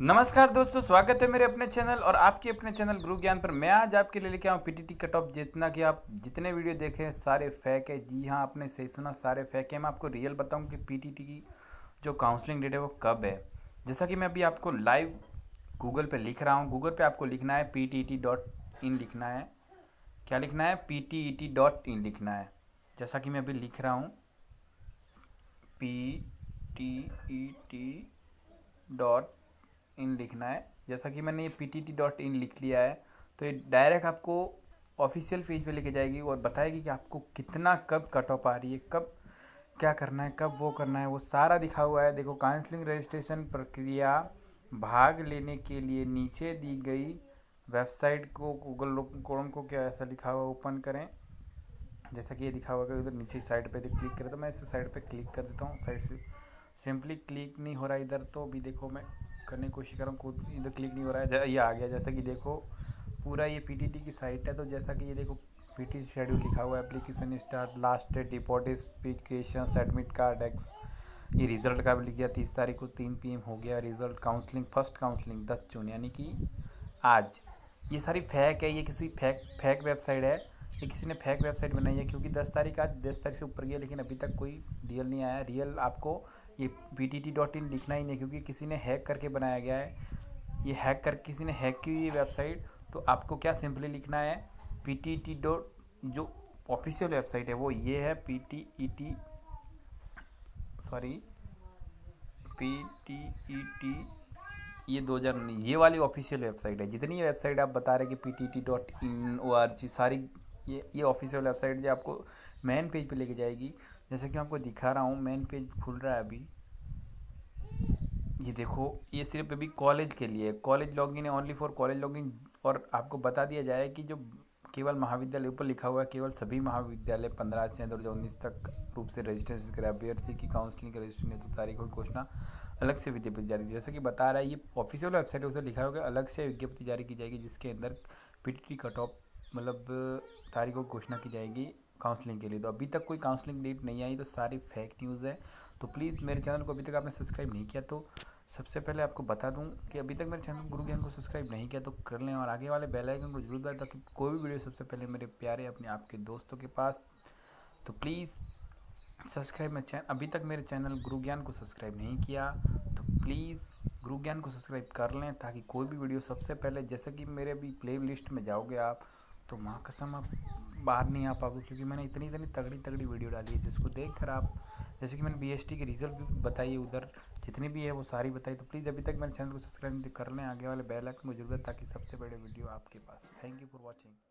नमस्कार दोस्तों, स्वागत है मेरे अपने चैनल और आपके अपने चैनल गुरु ज्ञान पर। मैं आज आपके लिए लेके आऊँ पीटीटी कट ऑफ़ जितना कि आप जितने वीडियो देखे, सारे फेक है। जी हाँ आपने सही सुना, सारे फेक है। मैं आपको रियल बताऊँ कि पीटीटी की जो काउंसलिंग डेट है वो कब है। जैसा कि मैं अभी आपको लाइव गूगल पर लिख रहा हूँ। गूगल पर आपको लिखना है पी लिखना है। क्या लिखना है? पी लिखना है। जैसा कि मैं अभी लिख रहा हूँ P T E T dot in लिखना है। जैसा कि मैंने ये P T T dot in लिख लिया है तो ये डायरेक्ट आपको ऑफिशियल पेज पे लेके जाएगी और बताएगी कि आपको कितना कब कट ऑफ़ आ रही है, कब क्या करना है, कब वो करना है। वो सारा दिखा हुआ है। देखो काउंसलिंग रजिस्ट्रेशन प्रक्रिया भाग लेने के लिए नीचे दी गई वेबसाइट को गूगल क्रोम को क्या ऐसा लिखा हुआ ओपन करें। जैसा कि ये दिखा हुआ है उधर नीचे साइड पे क्लिक करें तो मैं इस साइड पे क्लिक कर देता हूँ। साइड से सिंपली क्लिक नहीं हो रहा इधर तो अभी देखो मैं करने की कोशिश कर रहा हूँ, खुद इधर क्लिक नहीं हो रहा है ये आ गया, जैसा कि देखो पूरा ये पीटीटी की साइट है तो जैसा कि ये देखो पीटी शेड्यूल लिखा हुआ है application start last date notification admit card x ये रिज़ल्ट का भी लिख गया तीस तारीख को तीन पीएम हो गया रिज़ल्ट काउंसलिंग फ़र्स्ट काउंसलिंग दस जून, यानी कि आज। ये सारी फेक है, ये किसी फेक फेक वेबसाइट है, ये किसी ने फेक वेबसाइट बनाई है, क्योंकि दस तारीख आज, दस तारीख से ऊपर गया, लेकिन अभी तक कोई रियल नहीं आया। रियल आपको ये P T T dot in लिखना ही नहीं, क्योंकि किसी ने हैक करके बनाया गया है। ये हैक कर, किसी ने हैक की हुई है वेबसाइट तो आपको क्या सिंपली लिखना है? पी टी टी डॉट जो ऑफिशियल वेबसाइट है, वो ये है P T E T sorry P T E T ये दो हज़ार उन्नीस, ये वाली ऑफिशियल वेबसाइट है। जितनी वेबसाइट आप बता रहे कि P T T dot in O R G sorry ये ये ऑफिशियल वेबसाइट जो आपको मेन पेज पे लेके जाएगी जैसे कि आपको दिखा रहा हूँ मेन पेज खुल रहा है अभी। ये देखो, ये सिर्फ़ अभी कॉलेज के लिए। कॉलेज लॉगिन है ओनली फॉर कॉलेज लॉगिन और आपको बता दिया जाए कि जो केवल महाविद्यालय ऊपर लिखा हुआ है, केवल सभी महाविद्यालय पंद्रह से दो हज़ार उन्नीस तक रूप से रजिस्ट्रेशन करें अभ्यर्थी की काउंसलिंग रजिस्ट्रेशन हेतु तारीख और घोषणा, अलग से विज्ञप्ति जारी की। जैसा कि बता रहा है, ये ऑफिशियल वेबसाइट है, उसे लिखा होगा अलग से विज्ञप्ति जारी की जाएगी, जिसके अंदर पी कट ऑफ़ मतलब तारीख और घोषणा की जाएगी। काउंसलिंग के लिए। तो अभी तक कोई काउंसलिंग डेट नहीं आई तो सारी फेक न्यूज़ है। तो प्लीज़ मेरे चैनल को अभी तक आपने सब्सक्राइब नहीं किया तो सबसे पहले आपको बता दूँ कि अभी तक मेरे चैनल गुरु ज्ञान को सब्सक्राइब नहीं किया तो कर लें। और आगे वाले बेल आइकन को ज़रूर दबाएँ, ताकि कोई भी वीडियो सबसे पहले मेरे प्यारे अपने आपके दोस्तों के पास। तो प्लीज़ सब्सक्राइब मैं चैनल अभी तक मेरे चैनल गुरु ज्ञान को सब्सक्राइब नहीं किया तो प्लीज़ गुरु ज्ञान को सब्सक्राइब कर लें, ताकि कोई भी वीडियो सबसे पहले, जैसे कि मेरे भी प्ले लिस्ट में जाओगे आप तो माँ कसम आप बाहर नहीं आ पाओगे क्योंकि मैंने इतनी इतनी तगड़ी तगड़ी वीडियो डाली है जिसको देख कर आप, जैसे कि मैंने बी एस टी के रिज़ल्ट भी बताई है उधर, जितनी भी है वो सारी बताई। तो प्लीज़ अभी तक मेरे चैनल को सब्सक्राइब कर लें आगे वाले बेल आइकन को ज़रूरत ताकि सबसे बड़े वीडियो आपके पास। Thank you for watching